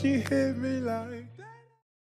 she hit me like that.